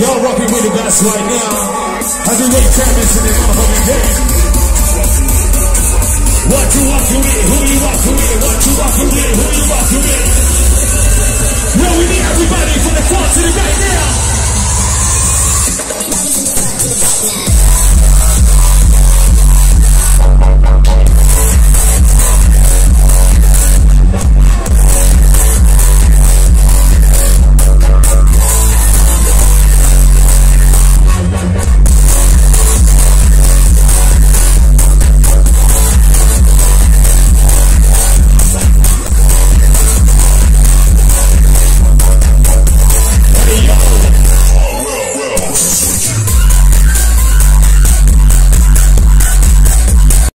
Y'all rocking with the best right now. As we wait Travis in the motherfucking game. What you want to with? Who you want with? What